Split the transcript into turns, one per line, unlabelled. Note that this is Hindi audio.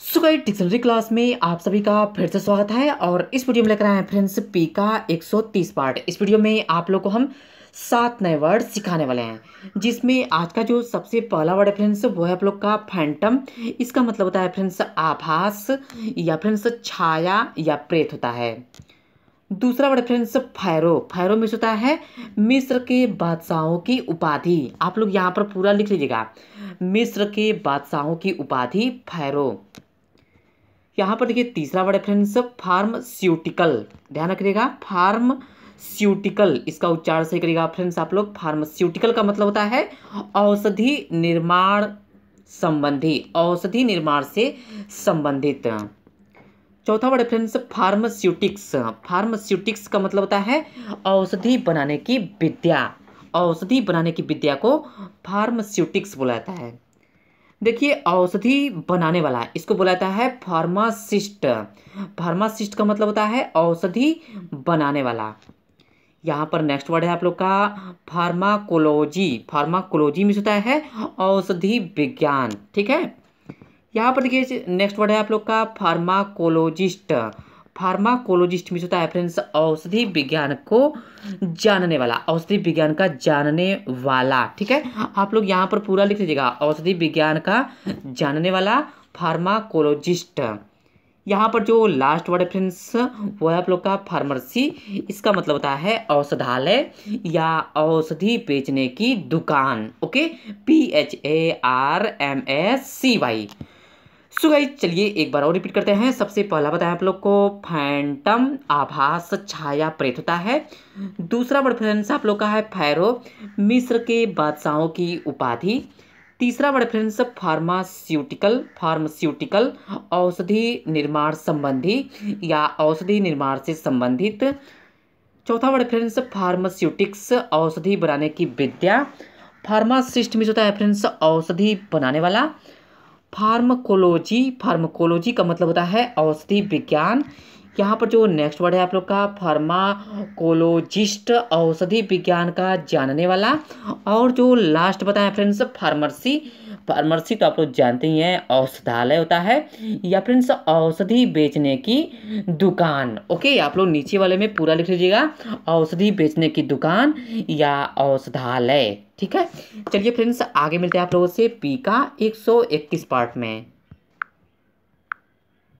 सुगाई डिक्शनरी क्लास में आप सभी का फिर से स्वागत है और इस वीडियो में लेकर आए हैं फ्रेंड्स पी का 130 पार्ट। इस वीडियो में आप लोग को हम सात नए वर्ड सिखाने वाले हैं, जिसमें आज का जो सबसे पहला वर्ड है फ्रेंड्स, वो है आप लोग का फैंटम इसका मतलब होता है फ्रेंड्स आभास या फ्रेंड्स छाया या प्रेत होता है। दूसरा वर्ड फ्रेंड्स फैरो। फैरो मिस होता है मिस्र के बादशाहों की उपाधि। आप लोग यहाँ पर पूरा लिख लीजिएगा। मिस्र के बादशाहों की उपाधि फैरो। यहाँ पर देखिए तीसरा वर्ड फ्रेंड्स, फार्मास्यूटिकल। ध्यान रखिएगा, फार्मास्यूटिकल, इसका उच्चारण सही करिएगा फ्रेंड्स आप लोग। फार्मास्यूटिकल का मतलब होता है औषधि निर्माण संबंधी, औषधि निर्माण से संबंधित। चौथा वर्ड फ्रेंड्स, फार्मास्यूटिक्स। फार्मास्यूटिक्स का मतलब होता है औषधि बनाने की विद्या। औषधि बनाने की विद्या को फार्मास्यूटिक्स बोला जाता है। देखिए, औषधि बनाने वाला इसको बोला जाता है फार्मासिस्ट। फार्मासिस्ट का मतलब होता है औषधि बनाने वाला। यहाँ पर नेक्स्ट वर्ड है आप लोग का, फार्माकोलॉजी। फार्माकोलॉजी में होता है औषधि विज्ञान। ठीक है? यहाँ पर देखिए नेक्स्ट वर्ड है आप लोग का, फार्माकोलॉजिस्ट। फार्माकोलॉजिस्ट में होता है फ्रेंड्स औषधि विज्ञान को जानने वाला औषधि विज्ञान का जानने वाला ठीक है? आप लोग यहाँ पर पूरा लिख लीजिएगा औषधि विज्ञान का जानने वाला फार्माकोलॉजिस्ट यहाँ पर जो लास्ट वर्ड है फ्रेंड्स वो है आप लोग का फार्मेसी इसका मतलब होता है औषधालय या औषधि बेचने की दुकान okay? P H A R M A C Y so guys चलिए एक बार और रिपीट करते हैं। सबसे पहला बताया आप लोग को फैंटम आभास छाया प्रेत होता है। दूसरा वर्ड फ्रेंड्स आप लोग का है फैरो मिस्र के बादशाहों की उपाधि। तीसरा वर्ड फ्रेंड्स फार्मास्यूटिकल फार्मास्यूटिकल औषधि निर्माण संबंधी या औषधि निर्माण से संबंधित। चौथा वर्ड फ्रेंड्स फार्मास्यूटिक्स औषधि बनाने की विद्या। फार्मासिस्ट में होता है फ्रेंड्स औषधि बनाने वाला। फार्माकोलॉजी फार्माकोलॉजी का मतलब होता है औषधि विज्ञान। यहाँ पर जो नेक्स्ट वर्ड है आप लोग का फार्माकोलोजिस्ट औषधि विज्ञान का जानने वाला। और जो लास्ट बताएँ फ्रेंड्स फार्मेसी फार्मेसी तो आप लोग जानते ही हैं, औषधालय होता है। या फ्रेंड्स औषधि बेचने की दुकान। ओके आप लोग नीचे वाले में पूरा लिख लीजिएगा। औषधि बेचने की दुकान या औषधालय। ठीक है? चलिए फ्रेंड्स आगे मिलते हैं आप लोगों से पी का 131 पार्ट में।